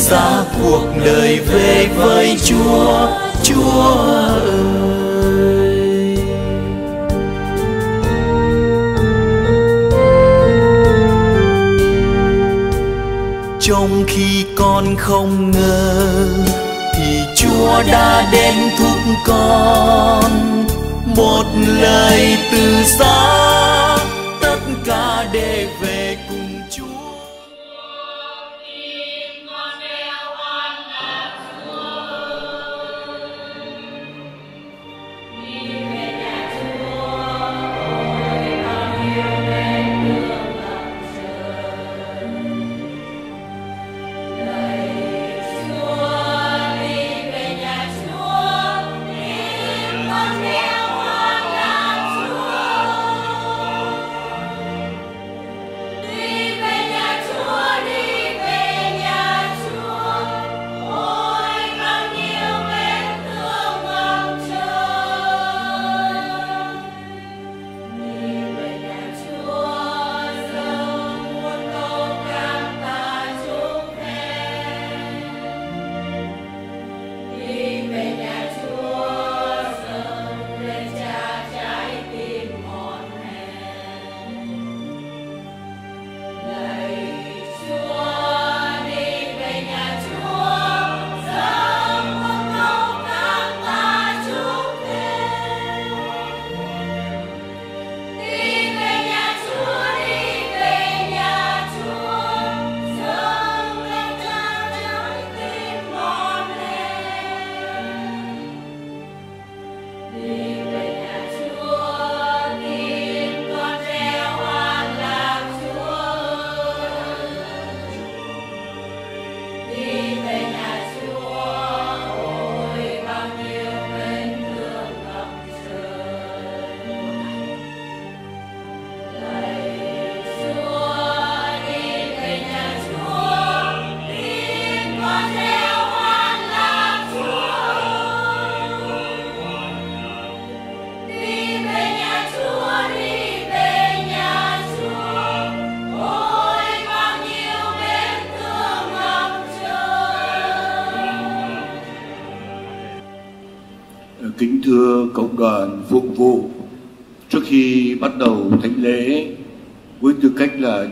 giá cuộc đời về với Chúa. Chúa ơi. Trong khi con không ngờ, thì Chúa đã đến thúc con. Một lời từ xa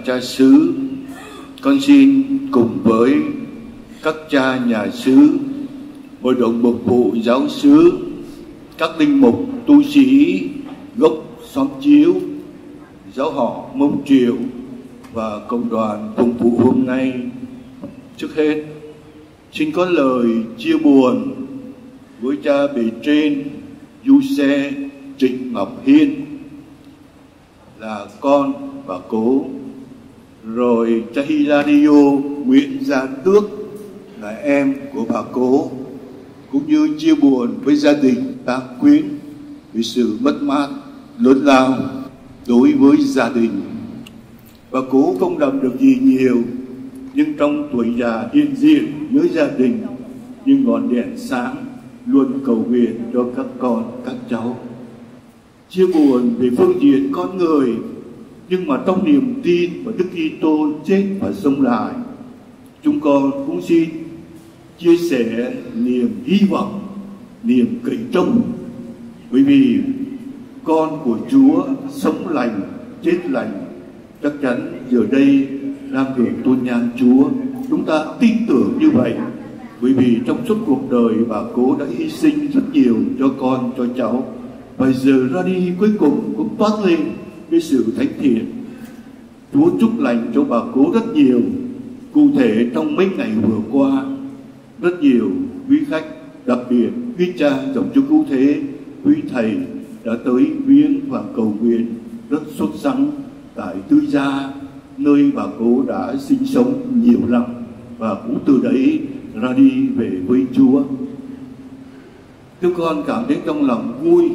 cha xứ, con xin cùng với các cha nhà xứ, hội đồng mục vụ giáo xứ, các linh mục tu sĩ gốc xóm chiếu, giáo họ mông triệu và cộng đoàn phục vụ hôm nay. Trước hết, xin có lời chia buồn với cha bề trên du xe trịnh ngọc hiên là con và cố rồi cha hilario nguyễn gia tước là em của bà cố. Cũng như chia buồn với gia đình ta quyến vì sự mất mát lớn lao đối với gia đình. Bà cố không làm được gì nhiều, nhưng trong tuổi già yên diện nhớ gia đình, nhưng ngọn đèn sáng luôn cầu nguyện cho các con, các cháu. Chia buồn về phương diện con người, nhưng mà trong niềm tin và Đức Kitô chết và sống lại. Chúng con cũng xin chia sẻ niềm hy vọng, niềm cậy trông bởi vì con của Chúa sống lành, chết lành, chắc chắn giờ đây đang được tôn nhan Chúa. Chúng ta tin tưởng như vậy. Bởi vì trong suốt cuộc đời bà cố đã hy sinh rất nhiều cho con, cho cháu. Và giờ ra đi cuối cùng cũng toát lên với sự thánh thiện. Chúa chúc lành cho bà cố rất nhiều cụ thể trong mấy ngày vừa qua, rất nhiều quý khách, đặc biệt quý cha dòng chúa cứu thế, quý thầy đã tới viếng và cầu nguyện rất xuất sắc tại tư gia, nơi bà cố đã sinh sống nhiều năm và cũng từ đấy ra đi về với Chúa. Chúng con cảm thấy trong lòng vui,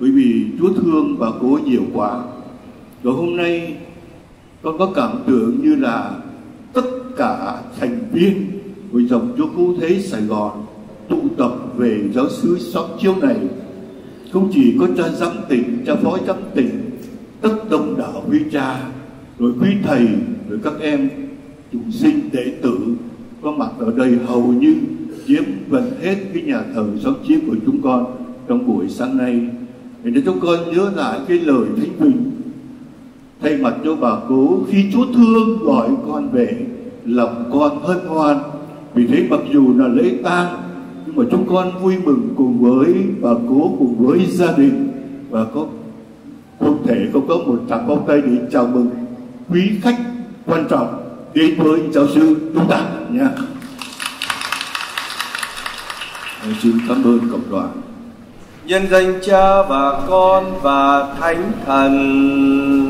bởi vì Chúa thương bà cố nhiều quá. Rồi hôm nay con có cảm tưởng như là tất cả thành viên của dòng Chúa Cứu Thế Sài Gòn tụ tập về giáo xứ xóm chiếu này. Không chỉ có cha giám tỉnh, cha phó giám tỉnh, tất đông đảo quý cha, rồi quý thầy, rồi các em chúng sinh đệ tử có mặt ở đây hầu như chiếm gần hết cái nhà thờ xóm chiếu của chúng con trong buổi sáng nay. Để chúng con nhớ lại cái lời thánh bình thay mặt cho bà cố, khi Chúa thương gọi con về, lòng con hân hoan. Vì thế mặc dù là lễ tang, nhưng mà chúng con vui mừng cùng với bà cố, cùng với gia đình. Và có, không thể không có một tràng bông tay để chào mừng quý khách quan trọng đến với giáo sư chúng ta nha. Vâng, xin cảm ơn cộng đoàn. Nhân danh cha và con và thánh thần.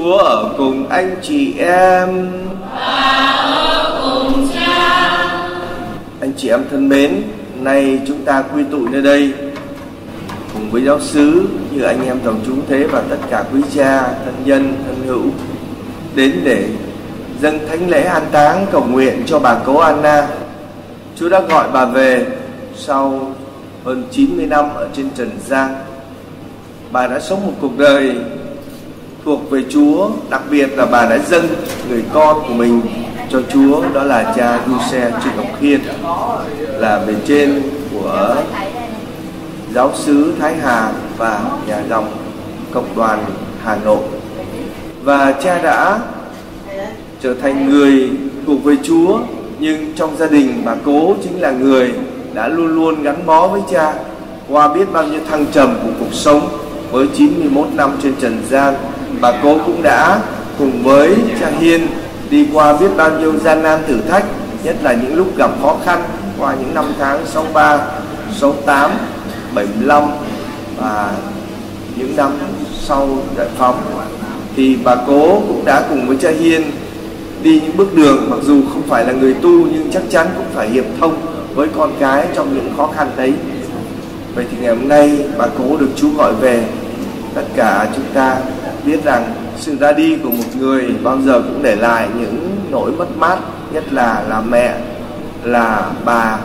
Chúa ở cùng anh chị em. Anh chị em thân mến, nay chúng ta quy tụ nơi đây cùng với giáo sứ như anh em dòng chúng thế và tất cả quý cha, thân nhân, thân hữu, đến để dâng thánh lễ an táng cầu nguyện cho bà cố Anna. Chúa đã gọi bà về sau hơn 90 năm ở trên trần gian. Bà đã sống một cuộc đời thuộc về Chúa, đặc biệt là bà đã dâng người con của mình cho Chúa, đó là cha Du Xe Trịnh Ngọc Hiên là bề trên của giáo sứ Thái Hà và nhà dòng cộng đoàn Hà Nội. Và cha đã trở thành người thuộc về Chúa, nhưng trong gia đình bà cố chính là người đã luôn luôn gắn bó với cha qua biết bao nhiêu thăng trầm của cuộc sống với 91 năm trên trần gian bà cố cũng đã cùng với cha Hiên đi qua biết bao nhiêu gian nan thử thách nhất là những lúc gặp khó khăn qua những năm tháng 63, 68, 75 và những năm sau giải phóng. Thì bà cố cũng đã cùng với cha Hiên đi những bước đường mặc dù không phải là người tu nhưng chắc chắn cũng phải hiệp thông với con cái trong những khó khăn đấy. Vậy thì ngày hôm nay bà cố được chú gọi về tất cả chúng ta biết rằng sự ra đi của một người bao giờ cũng để lại những nỗi mất mát, nhất là là mẹ, là bà,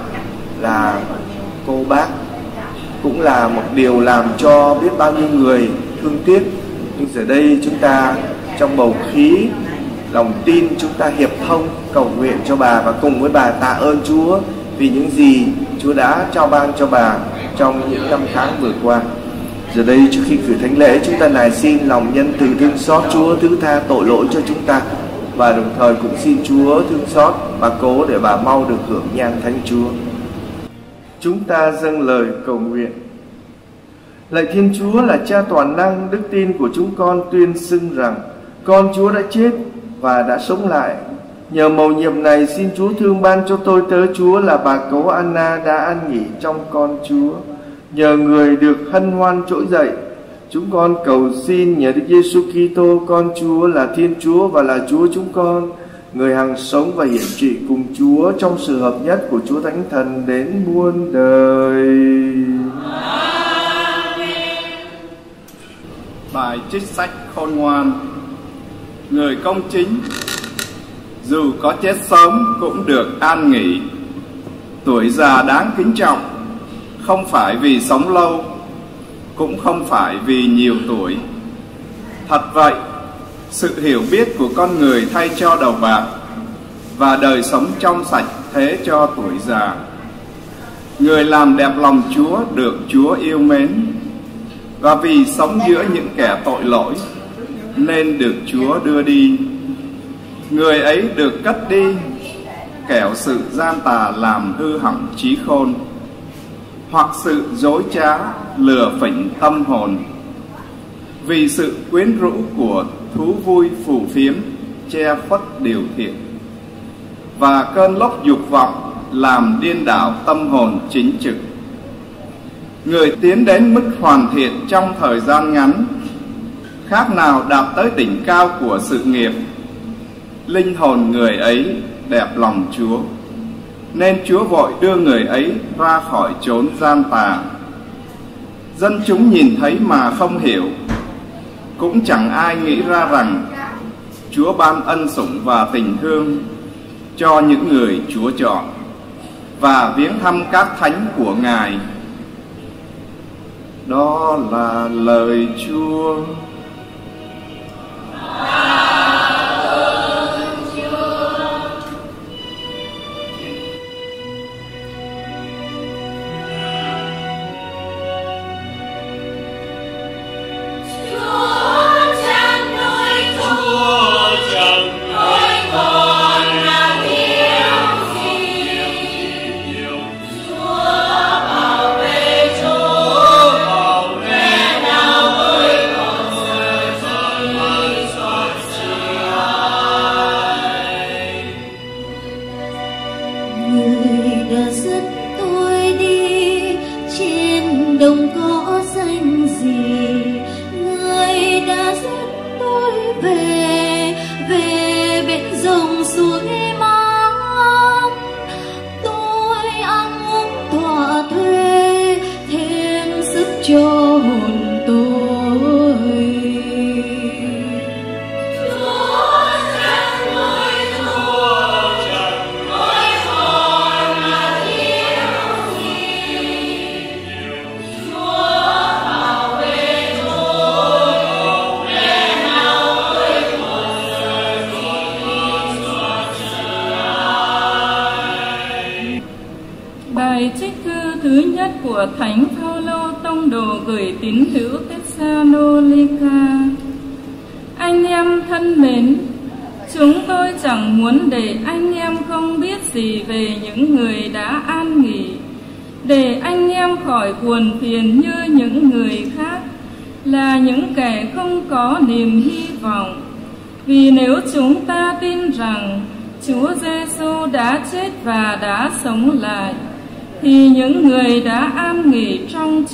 là cô bác cũng là một điều làm cho biết bao nhiêu người thương tiếc nhưng giờ đây chúng ta, trong bầu khí, lòng tin chúng ta hiệp thông, cầu nguyện cho bà và cùng với bà tạ ơn Chúa vì những gì Chúa đã trao ban cho bà trong những năm tháng vừa qua. Giờ đây trước khi cử thánh lễ chúng ta nài xin lòng nhân từ thương xót Chúa thứ tha tội lỗi cho chúng ta và đồng thời cũng xin Chúa thương xót bà cố để bà mau được hưởng nhan thánh Chúa. Chúng ta dâng lời cầu nguyện. Lạy Thiên Chúa là cha toàn năng, đức tin của chúng con tuyên xưng rằng con Chúa đã chết và đã sống lại. Nhờ mầu nhiệm này xin Chúa thương ban cho tôi tớ Chúa là bà cố Anna đã an nghỉ trong con Chúa. Nhờ người được hân hoan trỗi dậy, chúng con cầu xin nhờ Đức Giêsu Kitô con Chúa là Thiên Chúa và là Chúa chúng con, người hằng sống và hiển trị cùng Chúa trong sự hợp nhất của Chúa Thánh Thần đến muôn đời. Bài trích sách khôn ngoan. Người công chính Dù có chết sớm cũng được an nghỉ. Tuổi già đáng kính trọng không phải vì sống lâu Cũng không phải vì nhiều tuổi. Thật vậy Sự hiểu biết của con người thay cho đầu bạc Và đời sống trong sạch thế cho tuổi già. Người làm đẹp lòng Chúa được Chúa yêu mến Và vì sống giữa những kẻ tội lỗi nên được Chúa đưa đi. Người ấy được cất đi, kẻo sự gian tà làm hư hỏng trí khôn, hoặc sự dối trá, lừa phỉnh tâm hồn. Vì sự quyến rũ của thú vui phù phiếm, che khuất điều thiện và cơn lốc dục vọng làm điên đảo tâm hồn chính trực. Người tiến đến mức hoàn thiện trong thời gian ngắn, khác nào đạt tới đỉnh cao của sự nghiệp linh hồn người ấy đẹp lòng chúa nên Chúa vội đưa người ấy ra khỏi chốn gian tà. Dân chúng nhìn thấy mà không hiểu, cũng chẳng ai nghĩ ra rằng Chúa ban ân sủng và tình thương cho những người Chúa chọn và viếng thăm các thánh của Ngài. Đó là lời Chúa.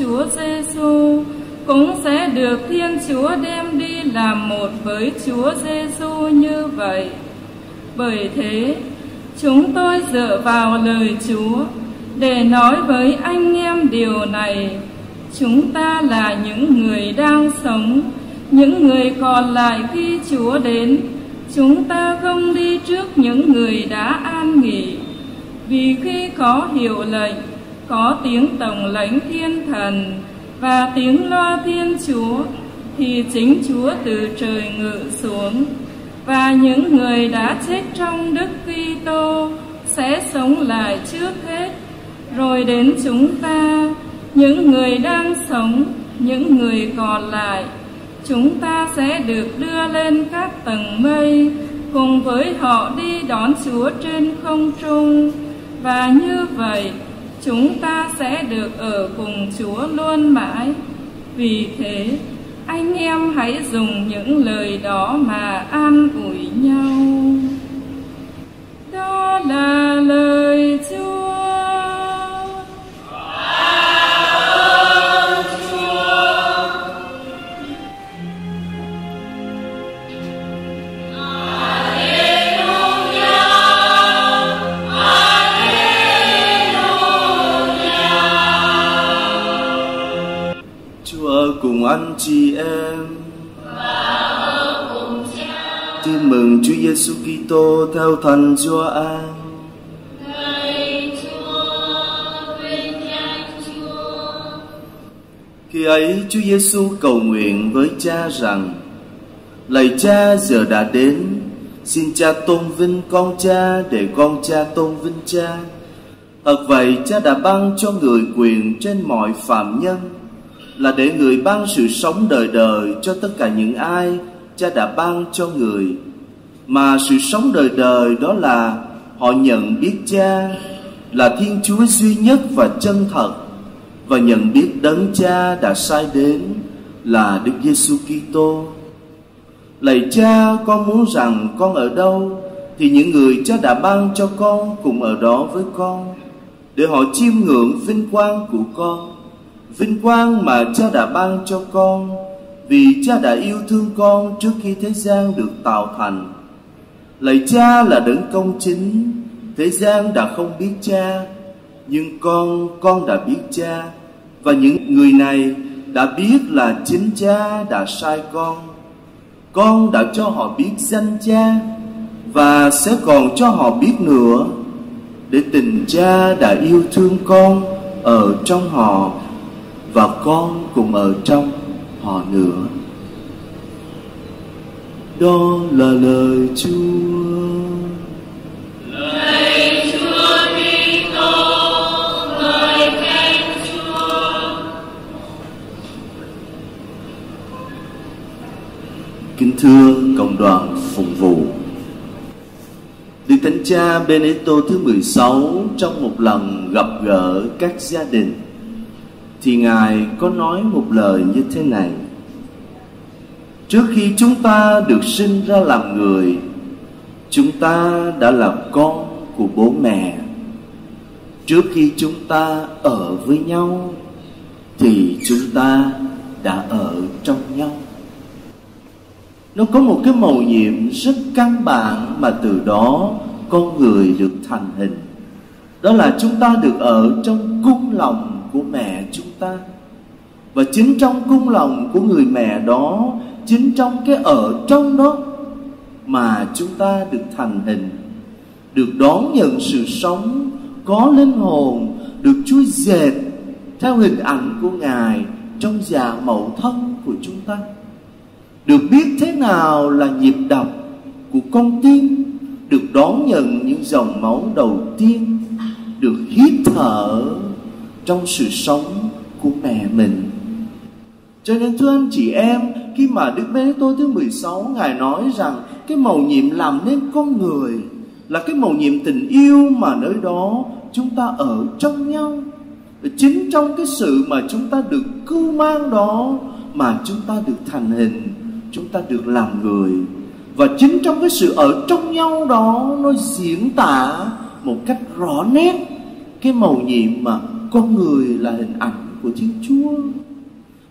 Chúa Giêsu cũng sẽ được Thiên Chúa đem đi làm một với Chúa Giêsu như vậy. Bởi thế, chúng tôi dựa vào lời Chúa để nói với anh em điều này. Chúng ta là những người đang sống, những người còn lại khi Chúa đến. Chúng ta không đi trước những người đã an nghỉ vì khi có hiệu lệnh, có tiếng tổng lãnh thiên thần và tiếng loa thiên chúa, thì chính Chúa từ trời ngự xuống. Và những người đã chết trong Đức Kitô sẽ sống lại trước hết, rồi đến chúng ta, những người đang sống, những người còn lại, chúng ta sẽ được đưa lên các tầng mây cùng với họ đi đón Chúa trên không trung. Và như vậy chúng ta sẽ được ở cùng Chúa luôn mãi. Vì thế, anh em hãy dùng những lời đó mà an ủi nhau. Đó là lời Chúa. Chúa chị em. Tin mừng Chúa Giêsu Kitô theo Thần Gioan. Khi ấy Chúa Giêsu cầu nguyện với Cha rằng: Lạy Cha giờ đã đến, xin Cha tôn vinh con Cha để con Cha tôn vinh Cha. Thật vậy, Cha đã ban cho người quyền trên mọi phạm nhân là để người ban sự sống đời đời cho tất cả những ai Cha đã ban cho người. Mà sự sống đời đời đó là họ nhận biết Cha là Thiên Chúa duy nhất và chân thật và nhận biết đấng Cha đã sai đến là Đức Giêsu Kitô. Lạy Cha, con muốn rằng con ở đâu thì những người Cha đã ban cho con cùng ở đó với con để họ chiêm ngưỡng vinh quang của con vinh quang mà cha đã ban cho con, vì cha đã yêu thương con trước khi thế gian được tạo thành. Lạy cha là đấng công chính, thế gian đã không biết cha, nhưng con con đã biết cha, và những người này đã biết là chính cha đã sai con. Con đã cho họ biết danh cha, và sẽ còn cho họ biết nữa, để tình cha đã yêu thương con ở trong họ và con cùng ở trong họ nữa. Đó là lời chúa. Kính thưa cộng đoàn phụng vụ. Đức Thánh Cha Benedicto thứ 16 trong một lần gặp gỡ các gia đình thì Ngài có nói một lời như thế này. Trước khi chúng ta được sinh ra làm người, Chúng ta đã là con của bố mẹ. Trước khi chúng ta ở với nhau, Thì chúng ta đã ở trong nhau. Nó có một cái màu nhiệm rất căn bản mà từ đó con người được thành hình. Đó là chúng ta được ở trong cung lòng của mẹ chúng ta. Và chính trong cung lòng của người mẹ đó, chính trong cái ở trong đó mà chúng ta được thành hình, được đón nhận sự sống có linh hồn, được chui dệt theo hình ảnh của ngài trong già mẫu thân của chúng ta. Được biết thế nào là nhịp đập của con tim, được đón nhận những dòng máu đầu tiên, được hít thở trong sự sống của mẹ mình. Cho nên, thưa anh chị em, khi mà Đức Bê Tô thứ 16 Ngài nói rằng cái màu nhiệm làm nên con người là cái màu nhiệm tình yêu mà nơi đó chúng ta ở trong nhau. Chính trong cái sự mà chúng ta được cưu mang đó mà chúng ta được thành hình, chúng ta được làm người. Và chính trong cái sự ở trong nhau đó, nó diễn tả một cách rõ nét cái màu nhiệm mà con người là hình ảnh của Thiên Chúa.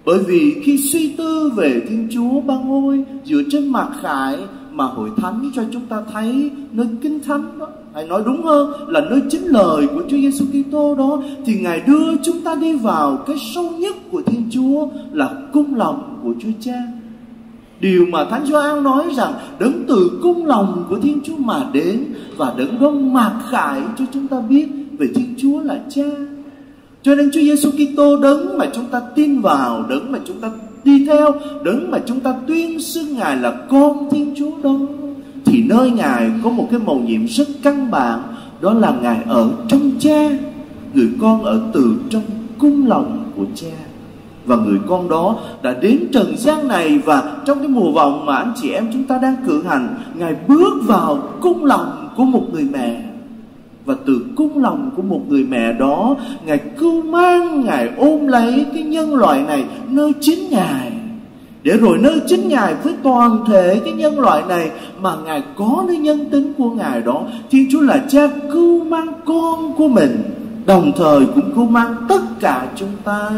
Bởi vì khi suy tư về Thiên Chúa ba ngôi dựa trên mặt khải mà hội thánh cho chúng ta thấy, nơi kinh thánh đó hay nói đúng hơn, là nơi chính lời của Chúa Giêsu Kitô đó, thì ngài đưa chúng ta đi vào cái sâu nhất của Thiên Chúa là cung lòng của Chúa Cha Điều mà Thánh Gioan nói rằng, đấng từ cung lòng của Thiên Chúa mà đến và đấng đó mặc khải cho chúng ta biết về Thiên Chúa là Cha. Cho nên Chúa Giêsu Kitô đấng mà chúng ta tin vào, đấng mà chúng ta đi theo, đấng mà chúng ta tuyên xưng Ngài là con Thiên Chúa đó thì nơi Ngài có một cái màu nhiệm rất căn bản đó là Ngài ở trong Cha, người con ở từ trong cung lòng của Cha. Và người con đó đã đến trần gian này và trong cái mùa vọng mà anh chị em chúng ta đang cử hành ngài bước vào cung lòng của một người mẹ và từ cung lòng của một người mẹ đó ngài cưu mang ngài ôm lấy cái nhân loại này nơi chính ngài. Để rồi nơi chính ngài với toàn thể cái nhân loại này mà ngài có nơi nhân tính của ngài đó thiên chúa là cha cưu mang con của mình. Đồng thời cũng cưu mang tất cả chúng ta.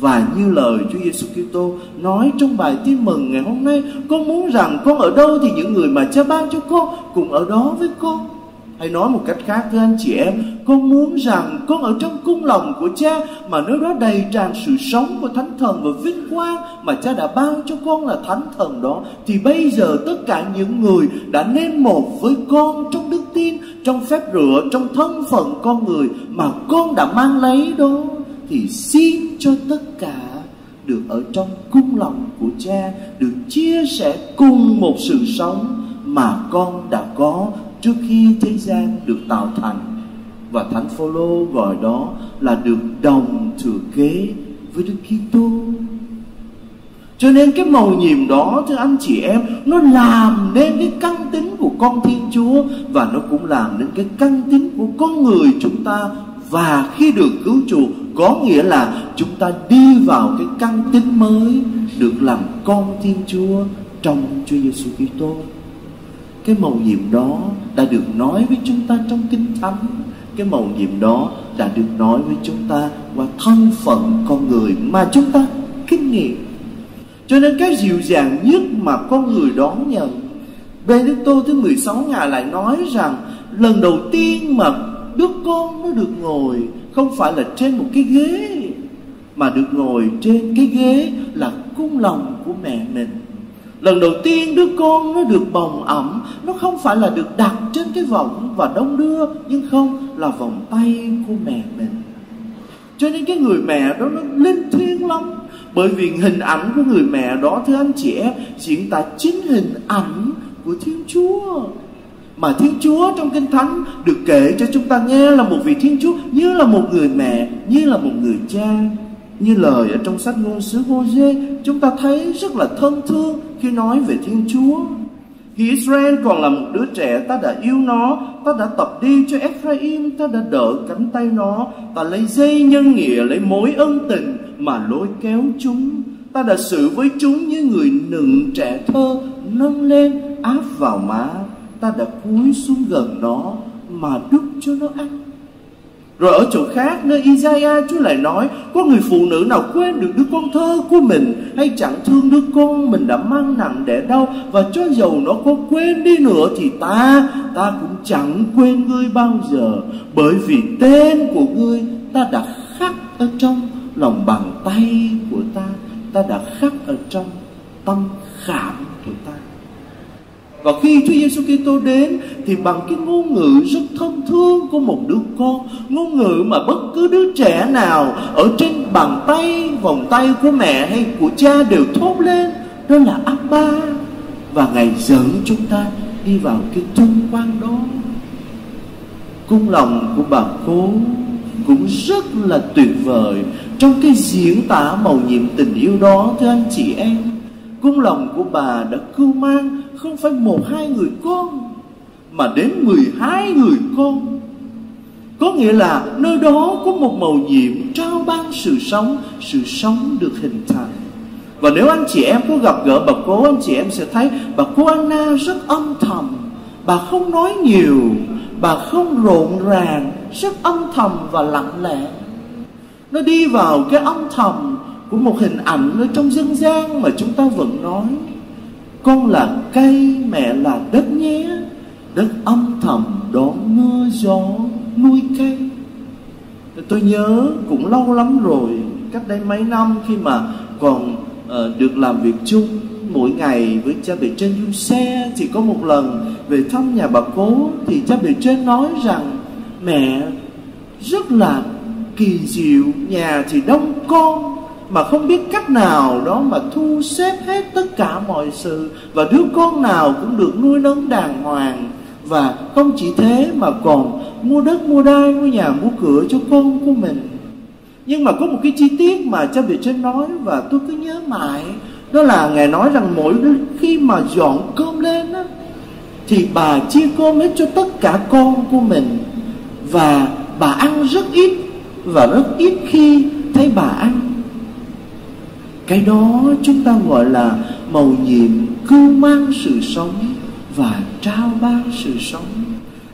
Và như lời Chúa Giêsu Kitô nói trong bài tin mừng ngày hôm nay, con muốn rằng con ở đâu thì những người mà Cha ban cho con cùng ở đó với con. Hay nói một cách khác thưa anh chị em, con muốn rằng con ở trong cung lòng của cha mà nơi đó đầy tràn sự sống của thánh thần và vinh quang mà cha đã ban cho con là thánh thần đó. Thì bây giờ tất cả những người đã nên một với con trong đức tin, trong phép rửa, trong thân phận con người mà con đã mang lấy đó thì xin cho tất cả được ở trong cung lòng của cha được chia sẻ cùng một sự sống mà con đã có trước khi thế gian được tạo thành. Và thánh phaolô gọi đó là được đồng thừa kế với đức kitô. Cho nên cái màu nhiệm đó, thưa anh chị em, nó làm nên cái căn tính của con thiên chúa và nó cũng làm nên cái căn tính của con người chúng ta. Và khi được cứu chuộc, có nghĩa là chúng ta đi vào cái căn tính mới được làm con Thiên Chúa trong Chúa Giêsu Kitô. Cái màu nhiệm đó đã được nói với chúng ta trong Kinh Thánh. Cái màu nhiệm đó đã được nói với chúng ta qua thân phận con người mà chúng ta kinh nghiệm. Cho nên cái dịu dàng nhất mà con người đón nhận Bê Đức Tô thứ 16 ngài lại nói rằng lần đầu tiên mà đứa con nó được ngồi không phải là trên một cái ghế, mà được ngồi trên cái ghế là cung lòng của mẹ mình lần đầu tiên đứa con nó được bồng ẩm nó không phải là được đặt trên cái vòng và đông đưa nhưng không là vòng tay của mẹ mình. Cho nên cái người mẹ đó nó linh thiêng lắm. Bởi vì hình ảnh của người mẹ đó thưa anh chị em diễn tả chính hình ảnh của thiên chúa. Mà Thiên Chúa trong Kinh Thánh được kể cho chúng ta nghe là một vị Thiên Chúa như là một người mẹ, như là một người cha. Như lời ở trong sách ngôn sứ Hosea chúng ta thấy rất là thân thương khi nói về Thiên Chúa. Khi Israel còn là một đứa trẻ, ta đã yêu nó, ta đã tập đi cho Ephraim, ta đã đỡ cánh tay nó, ta lấy dây nhân nghĩa, lấy mối ân tình mà lôi kéo chúng. Ta đã xử với chúng như người nựng trẻ thơ, nâng lên áp vào má ta đã cúi xuống gần nó mà đúc cho nó ăn rồi ở chỗ khác nơi Isaiah Chúa lại nói Có người phụ nữ nào quên được đứa con thơ của mình? Hay chẳng thương đứa con mình đã mang nặng để đau Và cho dầu nó có quên đi nữa Thì ta, ta cũng chẳng quên ngươi bao giờ. Bởi vì tên của ngươi ta đã khắc ở trong lòng bàn tay của ta Ta đã khắc ở trong tâm khảm và khi Chúa Giêsu Kitô đến thì bằng cái ngôn ngữ rất thân thương của một đứa con, ngôn ngữ mà bất cứ đứa trẻ nào ở trên bàn tay, vòng tay của mẹ hay của cha đều thốt lên, đó là Abba. Và ngày dẫn chúng ta đi vào cái trung quan đó. Cung lòng của bà cố cũng rất là tuyệt vời trong cái diễn tả màu nhiệm tình yêu đó thưa anh chị em cung lòng của bà đã cưu mang không phải một hai người con, mà đến mười hai người con. Có nghĩa là nơi đó có một màu nhiệm trao ban sự sống sự sống được hình thành. Và nếu anh chị em có gặp gỡ bà cố anh chị em sẽ thấy bà cô Anna rất âm thầm. Bà không nói nhiều, bà không rộn ràng, rất âm thầm và lặng lẽ. Nó đi vào cái âm thầm của một hình ảnh ở trong dân gian mà chúng ta vẫn nói con là cây mẹ là đất nhé. Đất âm thầm đón mưa gió nuôi cây. Tôi nhớ cũng lâu lắm rồi cách đây mấy năm khi mà còn uh, được làm việc chung mỗi ngày với cha bề trên du xe thì có một lần về thăm nhà bà cố thì cha bề trên nói rằng mẹ rất là kỳ diệu nhà thì đông con mà không biết cách nào đó mà thu xếp hết tất cả mọi sự. Và đứa con nào cũng được nuôi nấng đàng hoàng. Và không chỉ thế mà còn mua đất, mua đai, mua nhà, mua cửa cho con của mình. Nhưng mà có một cái chi tiết mà cha bị trên nói và tôi cứ nhớ mãi. Đó là ngài nói rằng mỗi khi mà dọn cơm lên á, thì bà chia cơm hết cho tất cả con của mình. Và bà ăn rất ít. Và rất ít khi thấy bà ăn cái đó chúng ta gọi là màu nhiệm cứ mang sự sống và trao ban sự sống.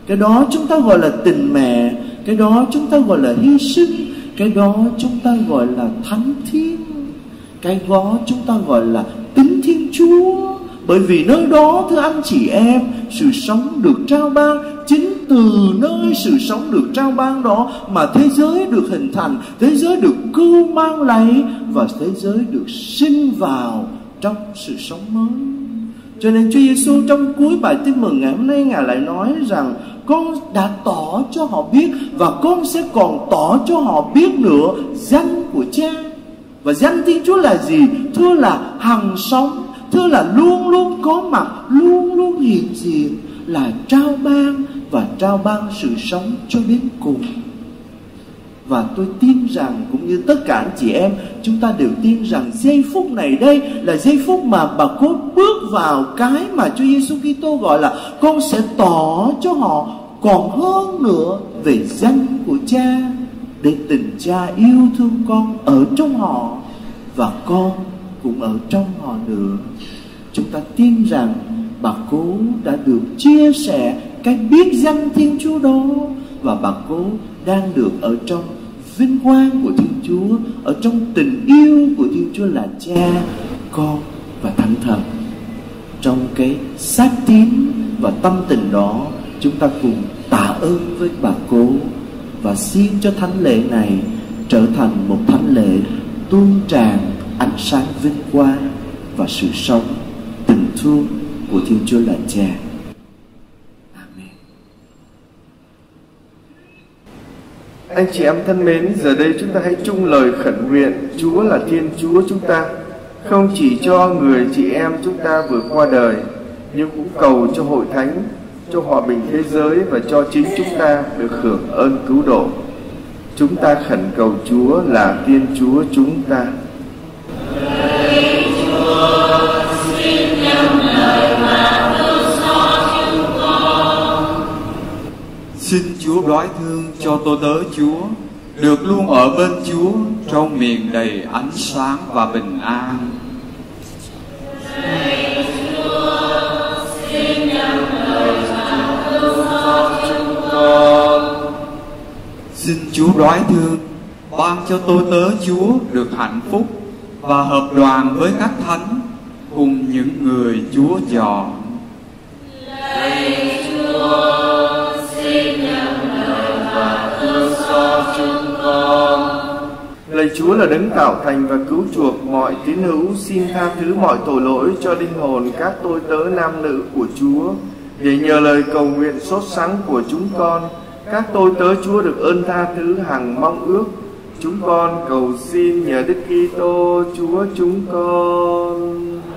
Cái đó chúng ta gọi là tình mẹ, cái đó chúng ta gọi là hy sinh, cái đó chúng ta gọi là thánh thiên cái đó chúng ta gọi là tính thiên chúa bởi vì nơi đó, thưa anh chị em, sự sống được trao ban. Chính từ nơi sự sống được trao ban đó mà thế giới được hình thành, thế giới được cưu mang lấy và thế giới được sinh vào trong sự sống mới. Cho nên Chúa Giêsu trong cuối bài tin mừng ngày hôm nay, Ngài lại nói rằng con đã tỏ cho họ biết và con sẽ còn tỏ cho họ biết nữa danh của cha. Và danh Thiên Chúa là gì? Thưa là hằng sống Thưa là luôn luôn có mặt, Luôn luôn hiện diện Là trao ban Và trao ban sự sống cho đến cùng. Và tôi tin rằng cũng như tất cả anh chị em, chúng ta đều tin rằng giây phút này đây là giây phút mà bà cô bước vào cái mà Chúa Giêsu Kitô gọi là con sẽ tỏ cho họ còn hơn nữa về danh của Cha, để tình Cha yêu thương con ở trong họ và con cũng ở trong họ nữa. Chúng ta tin rằng bà cố đã được chia sẻ cái biết danh thiên chúa đó và bà cố đang được ở trong vinh quang của thiên chúa, ở trong tình yêu của thiên chúa là cha, con và thánh thần. Trong cái xác tín và tâm tình đó, chúng ta cùng tạ ơn với bà cố và xin cho thánh lễ này trở thành một thánh lễ tuôn tràn ánh sáng vinh quang và sự sống tình thương của Thiên Chúa là Cha. Amen. Anh chị em thân mến, giờ đây chúng ta hãy chung lời khẩn nguyện Chúa là Thiên Chúa chúng ta không chỉ cho người chị em chúng ta vừa qua đời nhưng cũng cầu cho hội thánh cho hòa bình thế giới và cho chính chúng ta được hưởng ơn cứu độ chúng ta khẩn cầu chúa là thiên chúa chúng ta Xin Chúa đoái thương cho tôi tớ, Chúa, Được luôn ở bên Chúa Trong miền đầy ánh sáng và bình an. Xin Chúa đoái thương, Ban cho tôi tớ, Chúa, được hạnh phúc Và hợp đoàn với các thánh Cùng những người Chúa chúng con, Lạy Chúa là đấng tạo thành và cứu chuộc mọi tín hữu, xin tha thứ mọi tội lỗi cho linh hồn các tôi tớ nam nữ của Chúa. Để nhờ lời cầu nguyện sốt sắng của chúng con, các tôi tớ Chúa được ơn tha thứ hằng mong ước. Chúng con cầu xin nhờ Đức Kitô Chúa chúng con.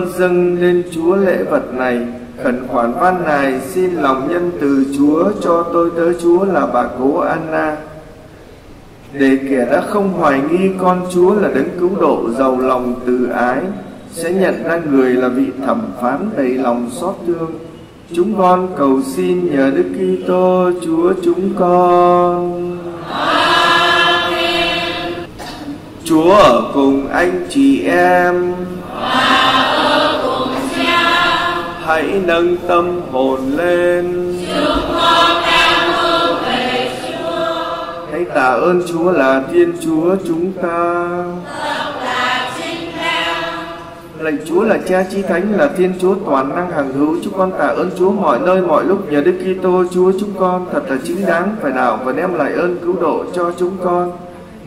Con dâng lên Chúa lễ vật này, khẩn khoản văn này xin lòng nhân từ Chúa cho tôi tới Chúa là bà cố Anna. Để kẻ đã không hoài nghi con Chúa là đấng cứu độ giàu lòng từ ái, sẽ nhận ra người là vị thẩm phán đầy lòng xót thương. Chúng con cầu xin nhờ Đức Kitô Chúa chúng con. Chúa ở cùng anh chị em. Hãy nâng tâm hồn lên. Hãy tạ ơn Chúa là Thiên Chúa chúng ta. Lạy Chúa là Cha chi Thánh, là Thiên Chúa toàn năng hằng hữu. Chúng con tạ ơn Chúa mọi nơi, mọi lúc nhờ Đức Kitô, Chúa chúng con, thật là chính đáng phải đạo và đem lại ơn cứu độ cho chúng con.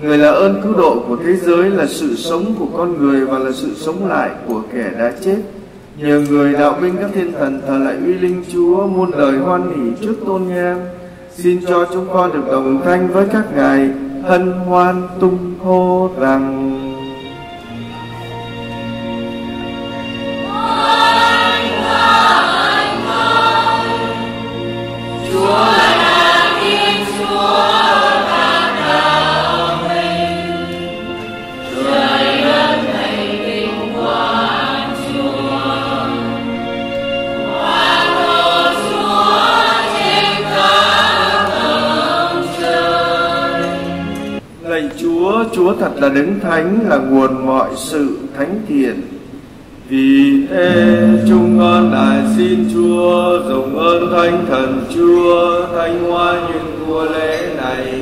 Người là ơn cứu độ của thế giới, là sự sống của con người và là sự sống lại của kẻ đã chết. Nhờ người đạo binh các thiên thần thờ lại uy linh Chúa, muôn đời hoan hỷ trước tôn nghiêm Xin cho chúng con được đồng thanh với các ngài hân hoan tung hô rằng. Chúa, thật là đấng thánh là nguồn mọi sự thánh thiện. Vì thế chúng con lại xin Chúa dùng ơn thánh thần Chúa thanh hoa những thua lễ này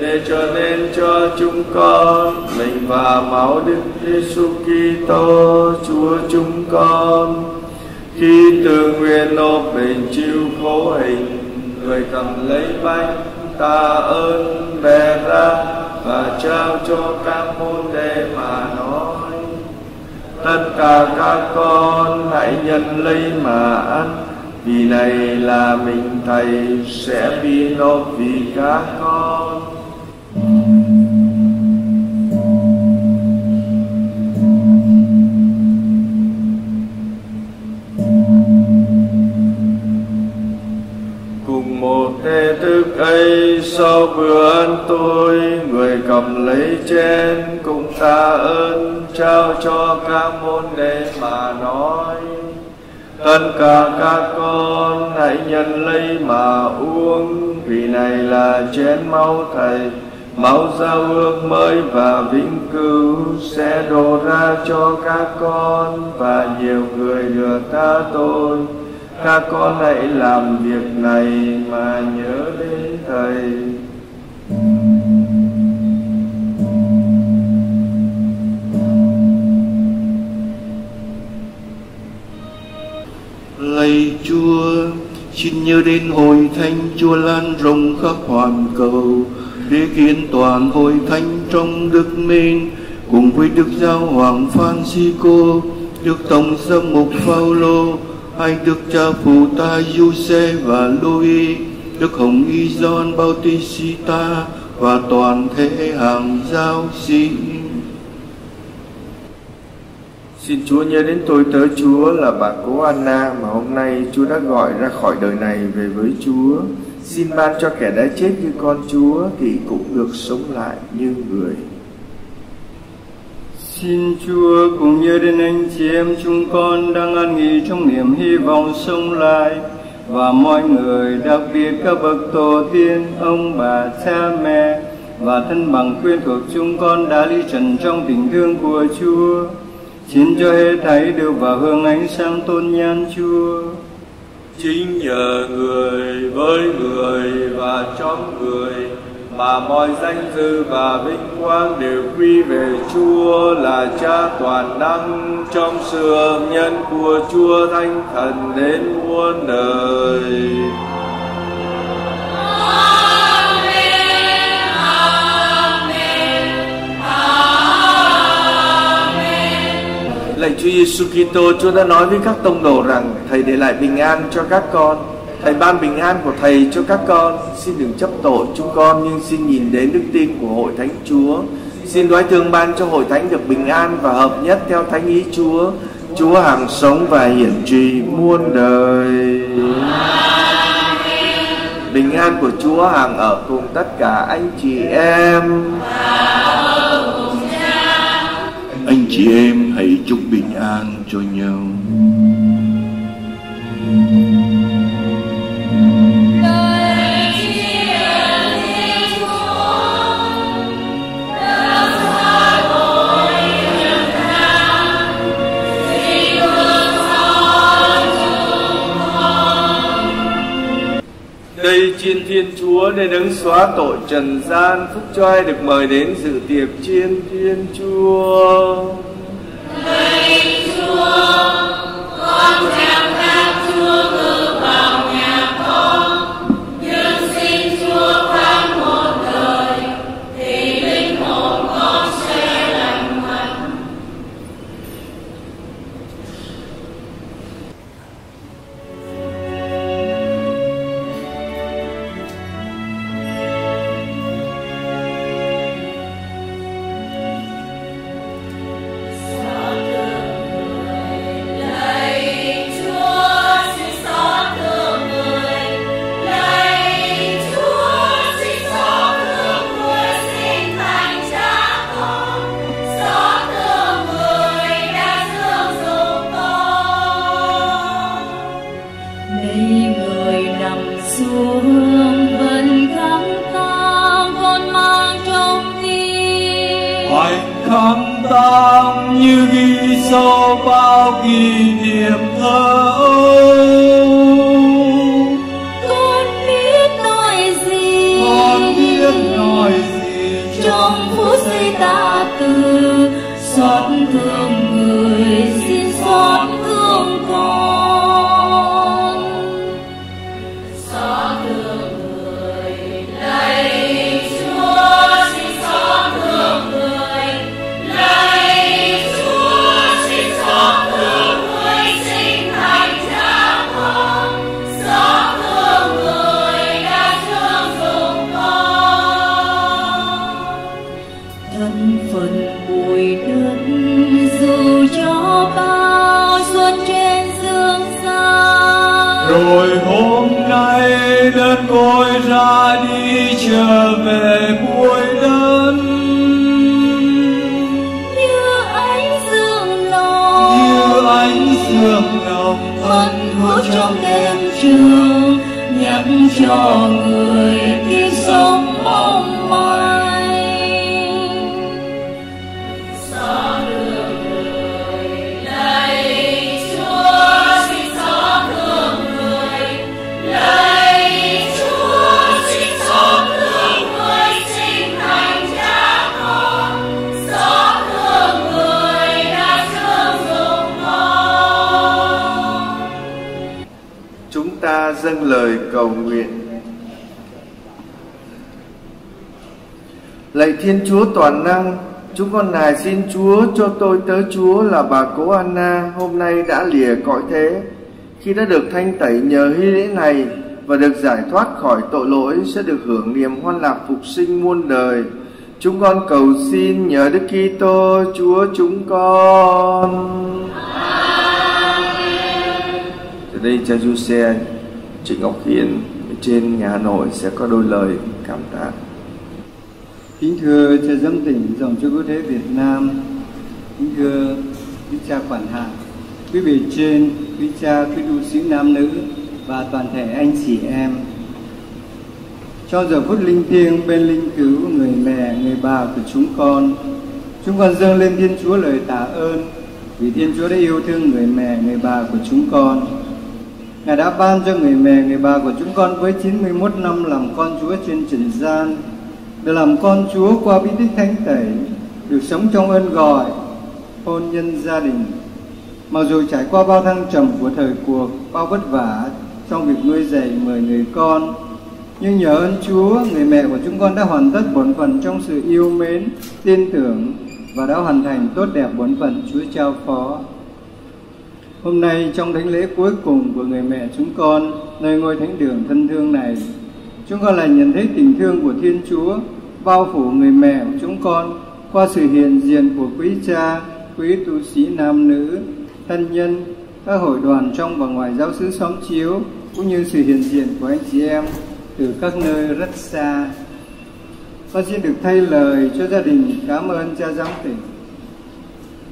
để trở nên cho chúng con mình và máu Đức Giêsu Kitô Chúa chúng con khi tự nguyện nộp mình chịu khổ hình người cầm lấy bánh ta ơn bè ra và trao cho các môn đệ mà nói. Tất cả các con hãy nhận lấy mà ăn. Vì này là mình thầy sẽ bị nộp vì các con. Một tê thức ấy sau bữa ăn tôi, Người cầm lấy chén cùng ta ơn, Trao cho các môn đệ mà nói. Tất cả các con hãy nhận lấy mà uống, Vì này là chén máu Thầy. Máu giao ước mới và vĩnh cửu Sẽ đổ ra cho các con, Và nhiều người được ta tôi các con hãy làm việc này mà nhớ đến thầy. Lạy chúa, xin nhớ đến hội thánh chúa lan rộng khắp hoàn cầu, để kiến toàn hội thánh trong đức minh, cùng với đức giáo hoàng Francisco, đức tổng giám mục Phaolô hai đức cha phụ ta Giuse và Louis, đức Hồng Y John Bautista và toàn thể hàng giáo sĩ. Xin Chúa nhớ đến tôi tớ Chúa là bà cố Anna mà hôm nay Chúa đã gọi ra khỏi đời này về với Chúa. Xin ban cho kẻ đã chết như con Chúa thì cũng được sống lại như người. Xin Chúa cùng nhớ đến anh chị em chúng con đang an nghỉ trong niềm hy vọng sống lại và mọi người đặc biệt các bậc tổ tiên, ông bà, cha mẹ và thân bằng quyên thuộc chúng con đã ly trần trong tình thương của Chúa. Xin cho hết thảy đều vào hương ánh sáng tôn nhan Chúa. Chính nhờ người với người và trong người mà mọi danh dự và vinh quang đều quy về Chúa là Cha toàn năng trong sự nhân của Chúa Thánh Thần đến muôn đời. Lạy Chúa Giêsu Kitô, Chúa đã nói với các tông đồ rằng Thầy để lại bình an cho các con. Thầy ban bình an của Thầy cho các con. Xin đừng chấp tội chúng con, nhưng xin nhìn đến đức tin của Hội Thánh Chúa. Xin đoái thương ban cho Hội Thánh được bình an và hợp nhất theo Thánh ý Chúa. Chúa hàng sống và hiển trì muôn đời. Bình an của Chúa hàng ở cùng tất cả anh chị em. Anh chị em hãy chúc bình an cho nhau. Thiên Chúa nên đấng xóa tội trần gian, Phúc cho ai được mời đến dự tiệc chiên thiên Chúa. Đây long Lạy Thiên Chúa toàn năng, chúng con nài xin Chúa cho tôi tớ Chúa là bà Cố Anna hôm nay đã lìa cõi thế. Khi đã được thanh tẩy nhờ hy lễ này và được giải thoát khỏi tội lỗi sẽ được hưởng niềm hoan lạc phục sinh muôn đời. Chúng con cầu xin nhờ Đức Kitô Chúa chúng con. Từ đây cha du xe Trịnh Ngọc Hiền trên nhà Hà Nội sẽ có đôi lời cảm tạ. Kính thưa cha giám tỉnh dòng chúa quốc thế Việt Nam, kính thưa quý cha quản hạt, quý vị trên, quý cha, quý tu sĩ nam nữ và toàn thể anh chị em. Cho giờ phút linh thiêng bên linh cứu người mẹ, người bà của chúng con, chúng con dâng lên Thiên Chúa lời tạ ơn vì Thiên Chúa đã yêu thương người mẹ, người bà của chúng con. Ngài đã ban cho người mẹ, người bà của chúng con với 91 năm làm con Chúa trên trần gian được làm con Chúa qua bí tích thánh tẩy, được sống trong ơn gọi, hôn nhân gia đình. Mặc dù trải qua bao thăng trầm của thời cuộc, bao vất vả trong việc nuôi dạy mười người con, nhưng nhờ ơn Chúa, người mẹ của chúng con đã hoàn tất bổn phận trong sự yêu mến, tin tưởng và đã hoàn thành tốt đẹp bổn phận Chúa trao phó. Hôm nay trong thánh lễ cuối cùng của người mẹ chúng con, nơi ngôi thánh đường thân thương này, chúng con lại nhận thấy tình thương của Thiên Chúa bao phủ người mẹ của chúng con qua sự hiện diện của quý cha, quý tu sĩ nam nữ, thân nhân, các hội đoàn trong và ngoài giáo xứ xóm chiếu, cũng như sự hiện diện của anh chị em từ các nơi rất xa. Con xin được thay lời cho gia đình cảm ơn cha giám tỉnh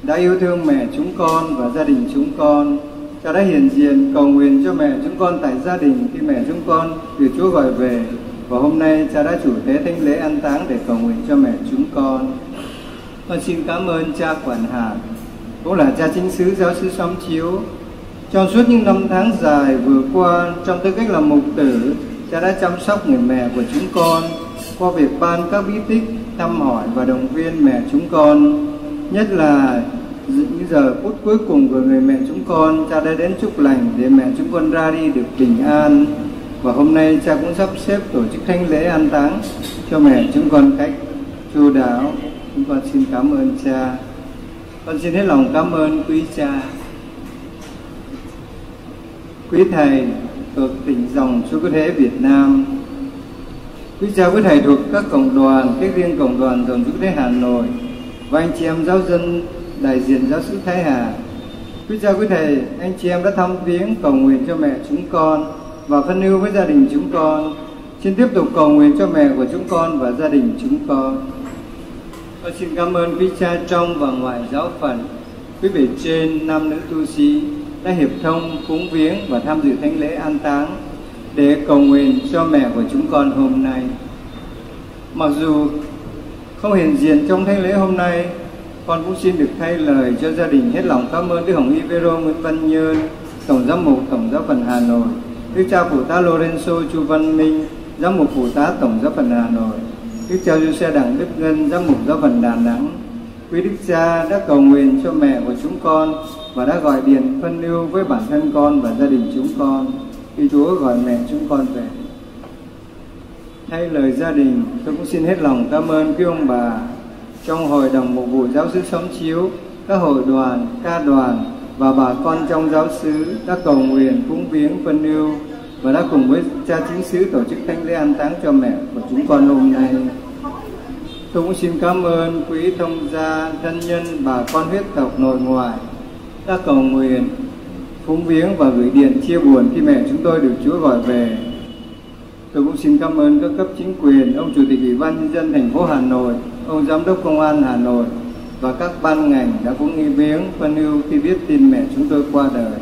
đã yêu thương mẹ chúng con và gia đình chúng con. Cha đã hiện diện cầu nguyện cho mẹ chúng con tại gia đình khi mẹ chúng con được Chúa gọi về. Và hôm nay cha đã chủ tế thánh lễ an táng để cầu nguyện cho mẹ chúng con. Con xin cảm ơn cha quản hạt, cũng là cha chính sứ giáo sứ xóm chiếu. Trong suốt những năm tháng dài vừa qua, trong tư cách là mục tử, cha đã chăm sóc người mẹ của chúng con qua việc ban các bí tích, thăm hỏi và động viên mẹ chúng con nhất là những giờ, phút cuối cùng của người mẹ chúng con, cha đã đến chúc lành để mẹ chúng con ra đi được bình an. Và hôm nay cha cũng sắp xếp tổ chức thánh lễ an táng cho mẹ chúng con cách chu đáo. Chúng con xin cảm ơn cha. Con xin hết lòng cảm ơn quý cha. Quý thầy thuộc tỉnh dòng chúa cứu thế Việt Nam. Quý cha, quý thầy thuộc các cộng đoàn các riêng cộng đoàn dòng chúa cứu thế Hà Nội. Và anh chị em giáo dân đại diện giáo sứ Thái Hà. Quý cha quý thầy, anh chị em đã thăm viếng cầu nguyện cho mẹ chúng con và phân ưu với gia đình chúng con. Xin tiếp tục cầu nguyện cho mẹ của chúng con và gia đình chúng con. Con xin cảm ơn quý cha trong và ngoài giáo phận, quý vị trên nam nữ tu sĩ đã hiệp thông cúng viếng và tham dự thánh lễ an táng để cầu nguyện cho mẹ của chúng con hôm nay. Mặc dù không hiện diện trong thánh lễ hôm nay, con cũng xin được thay lời cho gia đình hết lòng cảm ơn Đức Hồng Ivero Nguyễn Văn Nhơn, Tổng giám mục Tổng giáo phận Hà Nội, Đức cha Phụ tá Lorenzo Chu Văn Minh, giám mục Phụ tá Tổng giáo phận Hà Nội, Đức cha Giuse Đặng Đức Ngân, giám mục giáo phận Đà Nẵng. Quý Đức cha đã cầu nguyện cho mẹ của chúng con và đã gọi điện phân lưu với bản thân con và gia đình chúng con khi Chúa gọi mẹ chúng con về. Thay lời gia đình, tôi cũng xin hết lòng cảm ơn quý ông bà trong hội đồng mục vụ giáo sứ sống chiếu, các hội đoàn, ca đoàn và bà con trong giáo xứ đã cầu nguyện cúng viếng phân ưu và đã cùng với cha chính sứ tổ chức thánh lễ an táng cho mẹ của chúng con hôm nay. Tôi cũng xin cảm ơn quý thông gia, thân nhân, bà con huyết tộc nội ngoại đã cầu nguyện, cúng viếng và gửi điện chia buồn khi mẹ chúng tôi được Chúa gọi về. tôi cũng xin cảm ơn các cấp chính quyền, ông Chủ tịch Ủy ban Nhân dân thành phố Hà Nội, ông Giám đốc Công an Hà Nội và các ban ngành đã cũng nghi viếng phân ưu khi biết tin mẹ chúng tôi qua đời.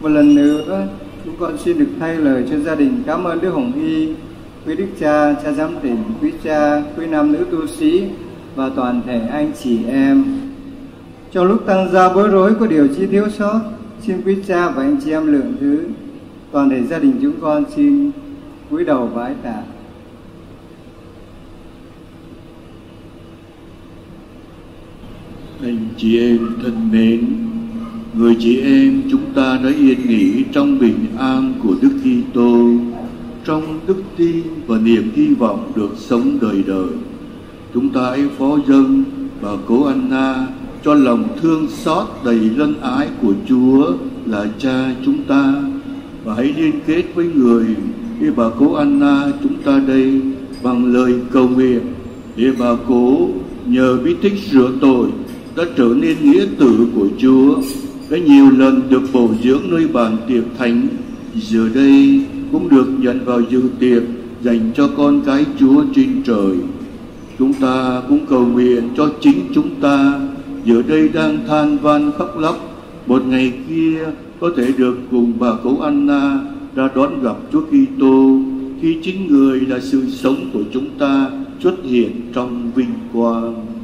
Một lần nữa, chúng con xin được thay lời cho gia đình cảm ơn Đức Hồng Y, quý đức cha, cha giám tỉnh, quý cha, quý nam nữ tu sĩ và toàn thể anh chị em. Trong lúc tăng gia bối rối có điều chi thiếu sót, xin quý cha và anh chị em lượng thứ. Toàn thể gia đình chúng con xin cúi đầu vái tạ. Anh chị em thân mến, người chị em chúng ta đã yên nghỉ trong bình an của Đức Kitô, trong đức tin và niềm hy vọng được sống đời đời. Chúng ta hãy phó dâng bà cố Anna cho lòng thương xót đầy lân ái của Chúa là Cha chúng ta và hãy liên kết với người như bà cố Anna chúng ta đây bằng lời cầu nguyện để bà cố nhờ bí tích rửa tội đã trở nên nghĩa tử của Chúa. Đã nhiều lần được bổ dưỡng nơi bàn tiệc thánh, giờ đây cũng được nhận vào dự tiệc dành cho con cái Chúa trên trời. Chúng ta cũng cầu nguyện cho chính chúng ta. Giờ đây đang than van khóc lóc. Một ngày kia, có thể được cùng bà cố Anna ra đón gặp Chúa Kitô khi chính người là sự sống của chúng ta xuất hiện trong vinh quang.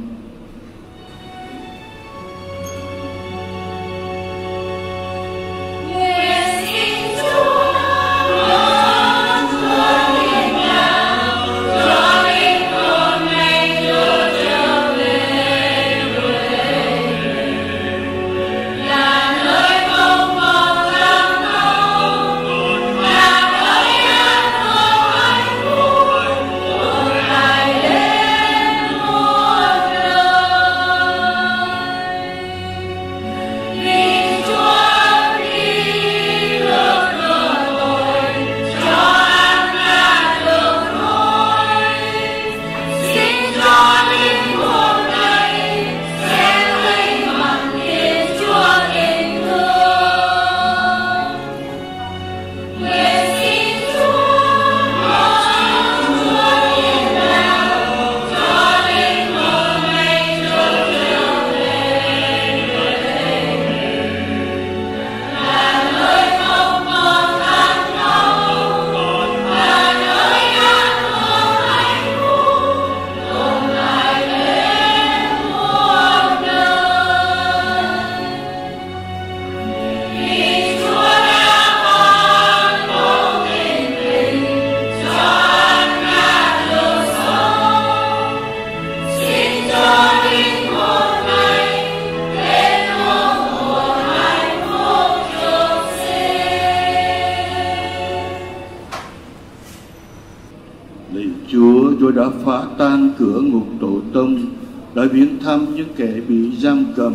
Đã viếng thăm những kẻ bị giam cầm,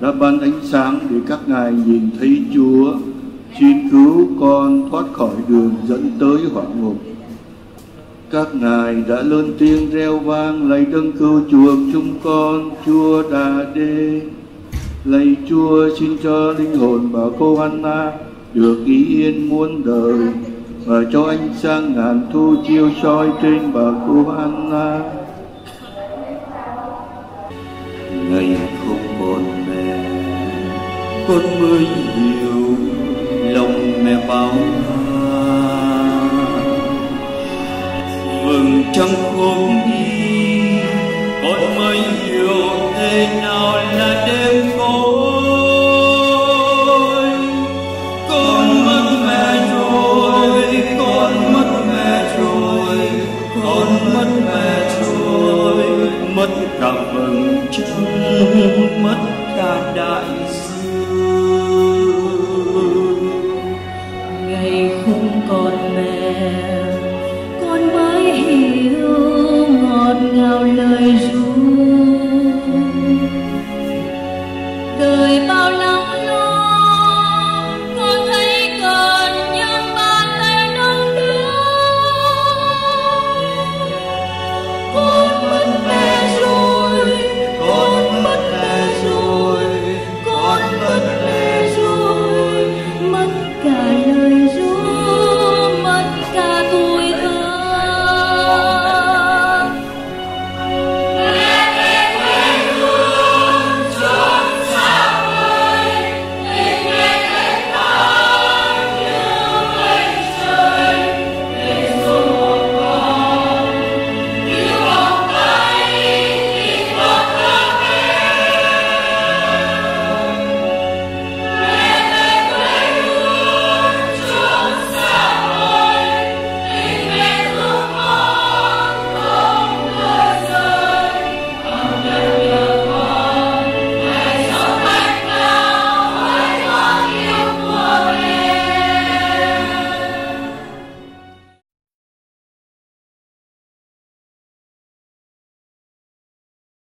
đã ban ánh sáng để các ngài nhìn thấy Chúa. Xin cứu con thoát khỏi đường dẫn tới hỏa ngục. Các ngài đã lớn tiếng reo vang lạy đấng cứu chuộc chúng con, Chúa Đà Đê. Lạy Chúa xin cho linh hồn bà cô Anna được ý yên muôn đời và cho ánh sáng ngàn thu chiếu soi trên bà cô Anna. Con mới hiểu lòng mẹ bao la. Vầng trăng hôm đi, con mới hiểu thế nào là đêm tối. Con mất mẹ rồi, con mất mẹ rồi, con mất mẹ rồi. Mất cả vầng trăng, mất cả đại